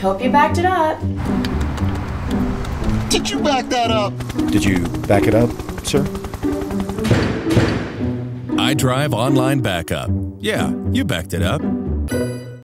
Hope you backed it up. Did you back that up? Did you back it up, sir? iDrive Online Backup. Yeah, you backed it up.